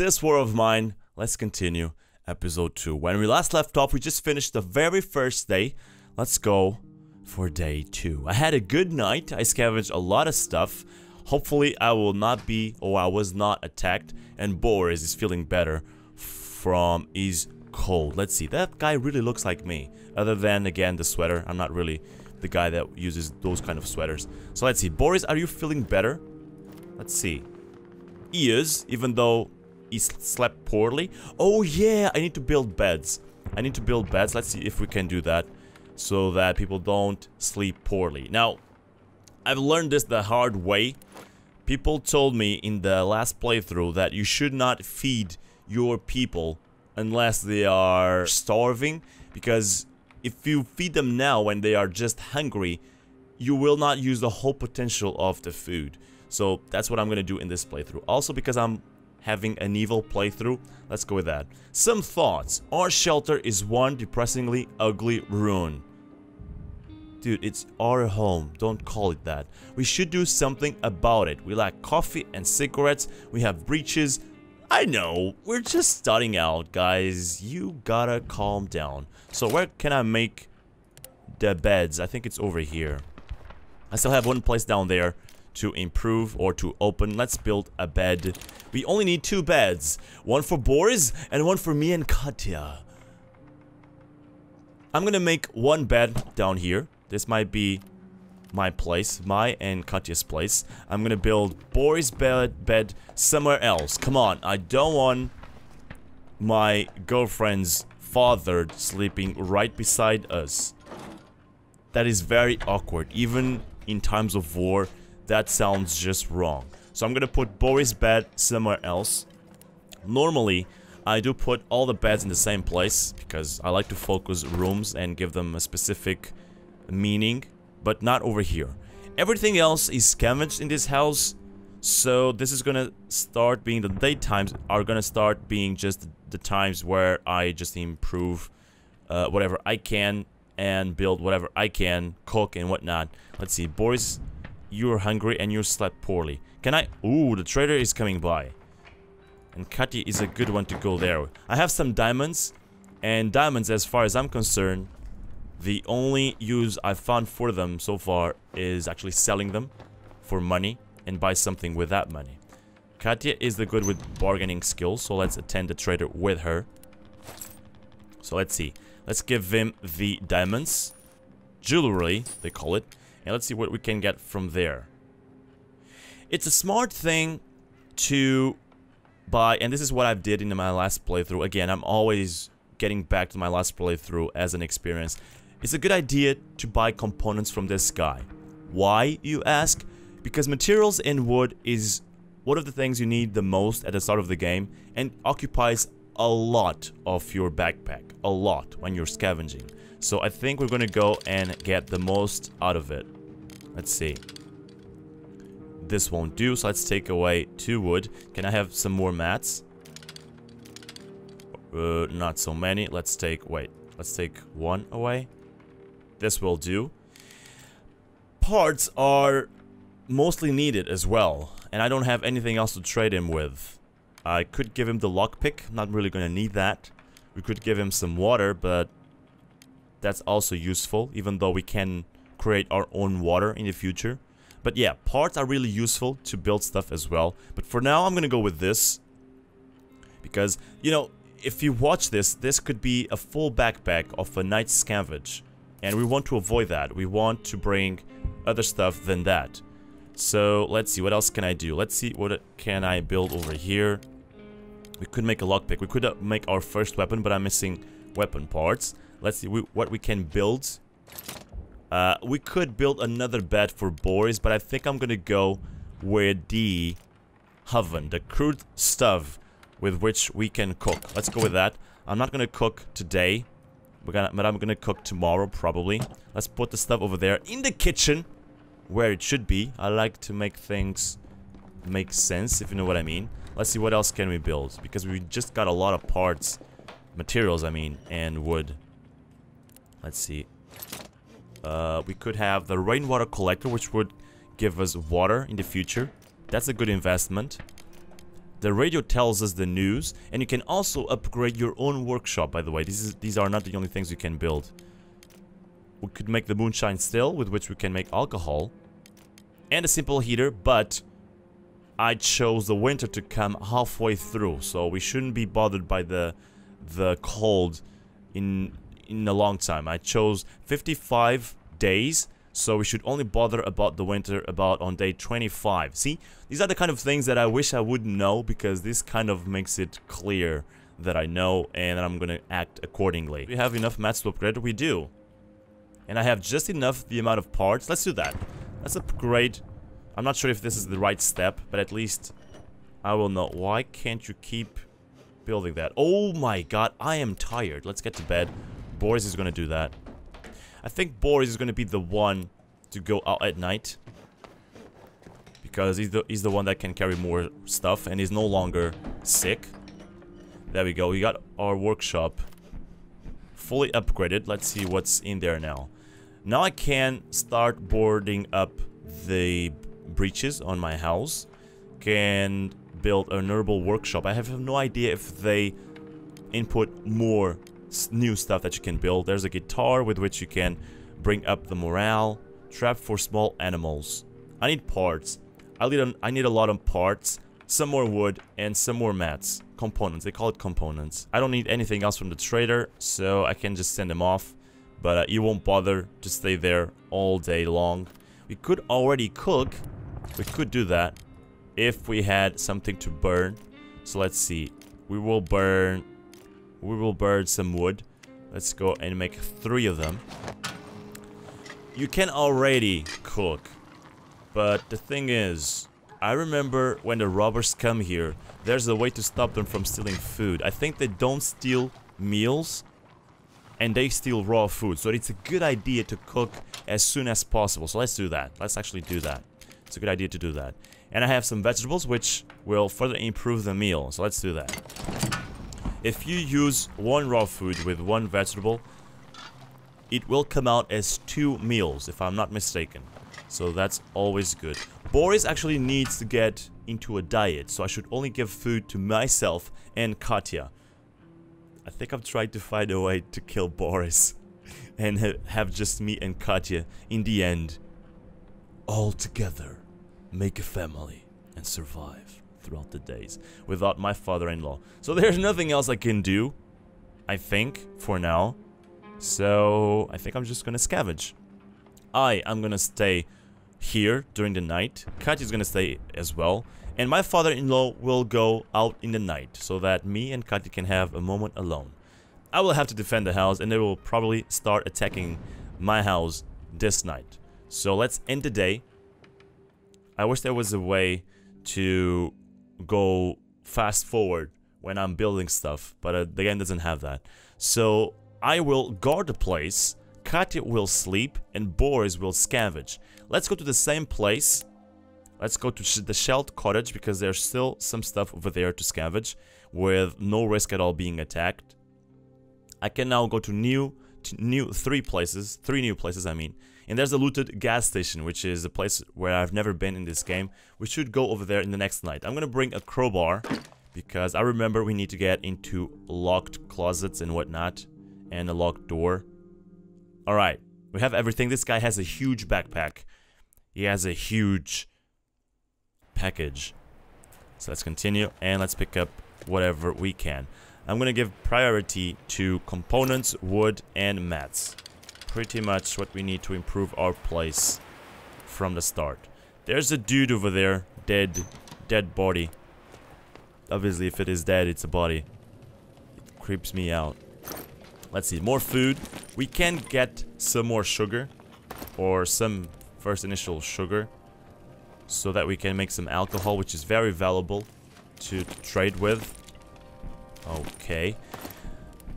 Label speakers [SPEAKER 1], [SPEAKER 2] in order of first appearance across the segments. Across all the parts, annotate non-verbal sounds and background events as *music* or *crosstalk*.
[SPEAKER 1] this war of mine, let's continue episode 2. When we last left off, we just finished the very first day. Let's go for day 2. I had a good night. I scavenged a lot of stuff. Hopefully, I will not be, or I was not attacked. And Boris is feeling better from his cold. Let's see. That guy really looks like me. Other than, again, the sweater. I'm not really the guy that uses those kind of sweaters. So let's see. Boris, are you feeling better? Let's see. He is, even though he slept poorly. Oh yeah, I need to build beds. I need to build beds. Let's see if we can do that so that people don't sleep poorly. Now, I've learned this the hard way. People told me in the last playthrough that you should not feed your people unless they are starving because if you feed them now when they are just hungry, you will not use the whole potential of the food. So that's what I'm going to do in this playthrough. Also because I'm having an evil playthrough, let's go with that. Some thoughts. Our shelter is one depressingly ugly ruin. Dude, it's our home. Don't call it that. We should do something about it. We lack coffee and cigarettes. We have breaches. I know. We're just starting out, guys. You gotta calm down. So where can I make the beds? I think it's over here. I still have one place down there to improve or to open. Let's build a bed. We only need two beds. One for Boris and one for me and Katia. I'm gonna make one bed down here. This might be my place, my and Katia's place. I'm gonna build Boris' bed, bed somewhere else. Come on, I don't want my girlfriend's father sleeping right beside us. That is very awkward. Even in times of war, that sounds just wrong. So I'm gonna put Boris' bed somewhere else. Normally, I do put all the beds in the same place because I like to focus rooms and give them a specific meaning, but not over here. Everything else is scavenged in this house, so this is gonna start being the daytimes are gonna start being just the times where I just improve uh, whatever I can and build whatever I can, cook and whatnot. Let's see, Boris, you're hungry and you slept poorly. Can I? Ooh, the trader is coming by. And Katia is a good one to go there. I have some diamonds, and diamonds, as far as I'm concerned, the only use I've found for them so far is actually selling them for money and buy something with that money. Katia is the good with bargaining skills, so let's attend the trader with her. So let's see. Let's give him the diamonds. Jewelry, they call it. And let's see what we can get from there. It's a smart thing to buy, and this is what I did in my last playthrough. Again, I'm always getting back to my last playthrough as an experience. It's a good idea to buy components from this guy. Why, you ask? Because materials and wood is one of the things you need the most at the start of the game and occupies a lot of your backpack. A lot when you're scavenging. So I think we're gonna go and get the most out of it. Let's see. This won't do, so let's take away two wood. Can I have some more mats? Uh, not so many. Let's take, wait, let's take one away. This will do. Parts are mostly needed as well, and I don't have anything else to trade him with. I could give him the lockpick, not really gonna need that. We could give him some water, but that's also useful, even though we can create our own water in the future. But yeah, parts are really useful to build stuff as well. But for now, I'm gonna go with this. Because, you know, if you watch this, this could be a full backpack of a night scavenge. And we want to avoid that. We want to bring other stuff than that. So, let's see, what else can I do? Let's see, what can I build over here? We could make a lockpick. We could uh, make our first weapon, but I'm missing weapon parts. Let's see we, what we can build. Uh, we could build another bed for Boris, but I think I'm gonna go with the oven, the crude stuff with which we can cook. Let's go with that. I'm not gonna cook today, gonna, but I'm gonna cook tomorrow probably. Let's put the stuff over there in the kitchen, where it should be. I like to make things make sense, if you know what I mean. Let's see what else can we build, because we just got a lot of parts, materials I mean, and wood. Let's see. Uh, we could have the rainwater collector, which would give us water in the future. That's a good investment. The radio tells us the news, and you can also upgrade your own workshop, by the way. Is, these are not the only things you can build. We could make the moonshine still, with which we can make alcohol. And a simple heater, but I chose the winter to come halfway through, so we shouldn't be bothered by the the cold in in a long time. I chose 55 days so we should only bother about the winter about on day 25. See, these are the kind of things that I wish I would know because this kind of makes it clear that I know and I'm gonna act accordingly. We have enough mats to upgrade? We do. And I have just enough the amount of parts. Let's do that. Let's upgrade. I'm not sure if this is the right step, but at least I will know. Why can't you keep building that? Oh my god, I am tired. Let's get to bed. Boris is gonna do that. I think Boris is going to be the one to go out at night. Because he's the, he's the one that can carry more stuff and he's no longer sick. There we go. We got our workshop fully upgraded. Let's see what's in there now. Now I can start boarding up the breaches on my house. Can build a herbal workshop. I have no idea if they input more new stuff that you can build. There's a guitar with which you can bring up the morale. Trap for small animals. I need parts. I need, I need a lot of parts, some more wood, and some more mats. Components. They call it components. I don't need anything else from the trader, so I can just send them off. But uh, you won't bother to stay there all day long. We could already cook. We could do that if we had something to burn. So let's see. We will burn we will burn some wood. Let's go and make three of them. You can already cook. But the thing is, I remember when the robbers come here, there's a way to stop them from stealing food. I think they don't steal meals and they steal raw food. So it's a good idea to cook as soon as possible. So let's do that. Let's actually do that. It's a good idea to do that. And I have some vegetables which will further improve the meal. So let's do that. If you use one raw food with one vegetable, it will come out as two meals, if I'm not mistaken. So that's always good. Boris actually needs to get into a diet, so I should only give food to myself and Katia. I think I've tried to find a way to kill Boris *laughs* and ha have just me and Katia in the end. All together, make a family and survive throughout the days without my father-in-law. So there's nothing else I can do, I think, for now. So I think I'm just gonna scavenge. I am gonna stay here during the night. Katia's gonna stay as well. And my father-in-law will go out in the night so that me and Katia can have a moment alone. I will have to defend the house and they will probably start attacking my house this night. So let's end the day. I wish there was a way to go fast forward when I'm building stuff, but uh, the game doesn't have that. So I will guard the place, Katia will sleep, and Boris will scavenge. Let's go to the same place. Let's go to the Shelled Cottage because there's still some stuff over there to scavenge with no risk at all being attacked. I can now go to new, new three places, three new places I mean, and there's a looted gas station, which is a place where I've never been in this game. We should go over there in the next night. I'm gonna bring a crowbar, because I remember we need to get into locked closets and whatnot, and a locked door. Alright, we have everything. This guy has a huge backpack. He has a huge package. So let's continue, and let's pick up whatever we can. I'm gonna give priority to components, wood, and mats pretty much what we need to improve our place from the start. There's a dude over there, dead, dead body. Obviously, if it is dead, it's a body. It creeps me out. Let's see, more food. We can get some more sugar, or some first initial sugar, so that we can make some alcohol, which is very valuable to, trade with. Okay.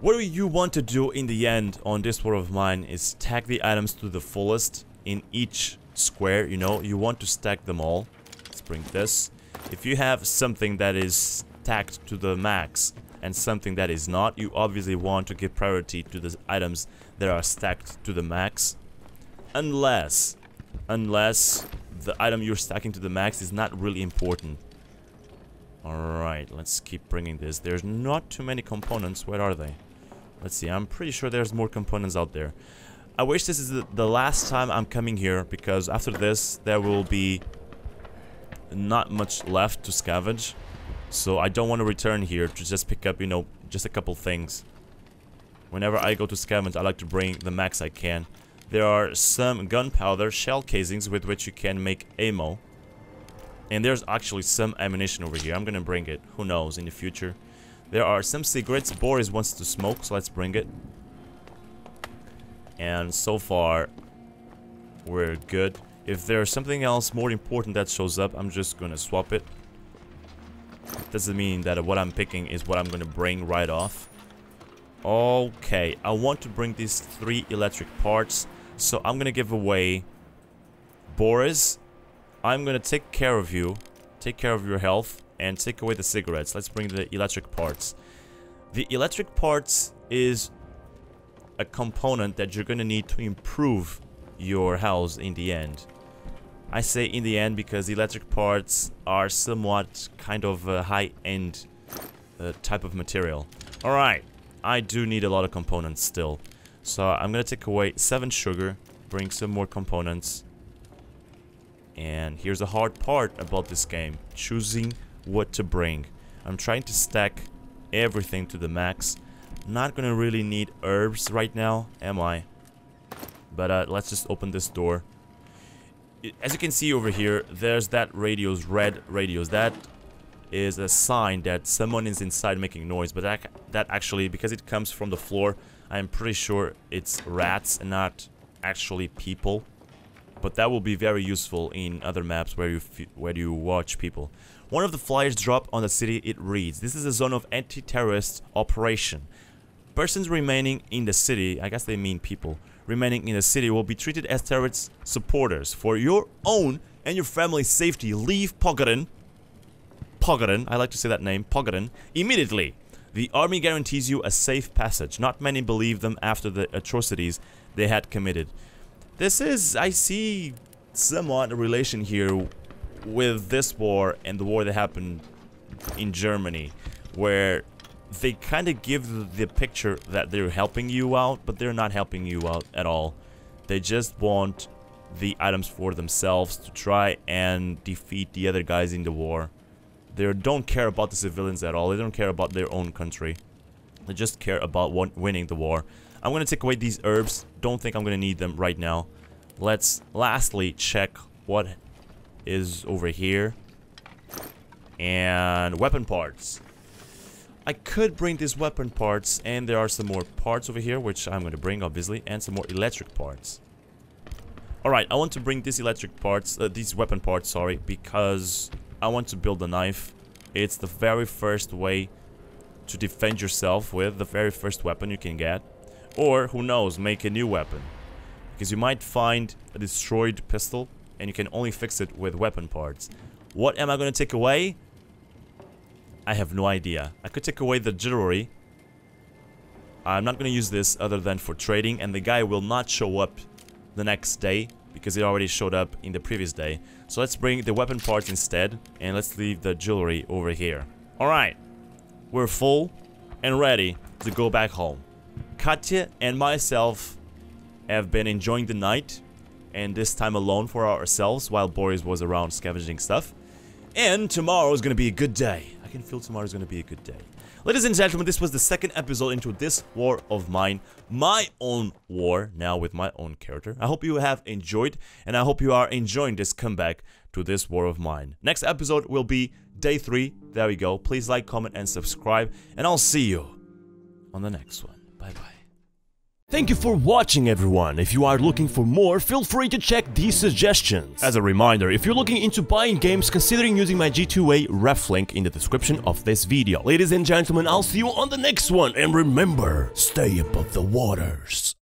[SPEAKER 1] What do you want to do in the end on this war of mine is stack the items to the fullest in each square, you know, you want to stack them all. Let's bring this. If you have something that is stacked to the max and something that is not, you obviously want to give priority to the items that are stacked to the max. Unless, unless the item you're stacking to the max is not really important. Alright, let's keep bringing this. There's not too many components. Where are they? Let's see. I'm pretty sure there's more components out there. I wish this is the, last time I'm coming here because after this there will be not much left to scavenge. So I don't want to return here to just pick up, you know, just a couple things. Whenever I go to scavenge, I like to bring the max I can. There are some gunpowder shell casings with which you can make ammo. And there's actually some ammunition over here. I'm gonna bring it. Who knows, in the future. There are some cigarettes. Boris wants to smoke, so let's bring it. And so far, we're good. If there's something else more important that shows up, I'm just gonna swap it. Doesn't mean that what I'm picking is what I'm gonna bring right off. Okay, I want to bring these three electric parts, so I'm gonna give away Boris, I'm gonna take care of you, take care of your health, and take away the cigarettes. Let's bring the electric parts. The electric parts is a component that you're gonna need to improve your house in the end. I say in the end because the electric parts are somewhat kind of a high-end uh, type of material. Alright, I do need a lot of components still. So I'm gonna take away 7 sugar, bring some more components, and here's the hard part about this game. Choosing what to bring. I'm trying to stack everything to the max. Not gonna really need herbs right now, am I? But uh, let's just open this door. As you can see over here, there's that radios, red radios. That is a sign that someone is inside making noise. But that, that actually, because it comes from the floor, I'm pretty sure it's rats and not actually people but that will be very useful in other maps where you where you watch people. One of the flyers drop on the city it reads, this is a zone of anti-terrorist operation. Persons remaining in the city, I guess they mean people, remaining in the city will be treated as terrorist supporters. For your own and your family's safety, leave Pogadan, Pogadan, I like to say that name, Pogadan, immediately. The army guarantees you a safe passage. Not many believe them after the atrocities they had committed. This is, I see somewhat a relation here with this war and the war that happened in Germany, where they kind of give the picture that they're helping you out, but they're not helping you out at all. They just want the items for themselves to try and defeat the other guys in the war. They don't care about the civilians at all. They don't care about their own country. They just care about winning the war. I'm going to take away these herbs. Don't think I'm going to need them right now. Let's lastly check what is over here. And weapon parts. I could bring these weapon parts and there are some more parts over here which I'm going to bring obviously and some more electric parts. Alright, I want to bring these electric parts, uh, these weapon parts, sorry, because I want to build a knife. It's the very first way to defend yourself with, the very first weapon you can get. Or, who knows, make a new weapon. Because you might find a destroyed pistol and you can only fix it with weapon parts. What am I going to take away? I have no idea. I could take away the jewelry. I'm not going to use this other than for trading and the guy will not show up the next day because it already showed up in the previous day. So let's bring the weapon parts instead and let's leave the jewelry over here. Alright, we're full and ready to go back home. Katia and myself have been enjoying the night and this time alone for ourselves while Boris was around scavenging stuff. And tomorrow is to be a good day. I can feel tomorrow is to be a good day. Ladies and gentlemen, this was the second episode into this war of mine. My own war, now with my own character. I hope you have enjoyed, and I hope you are enjoying this comeback to this war of mine. Next episode will be day 3. There we go. Please like, comment, and subscribe, and I'll see you on the next one. Bye-bye. Thank you for watching everyone. If you are looking for more, feel free to check these suggestions. As a reminder, if you're looking into buying games, considering using my G2A ref link in the description of this video. Ladies and gentlemen, I'll see you on the next one, and remember, stay above the waters.